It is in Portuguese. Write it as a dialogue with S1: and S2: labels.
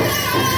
S1: Música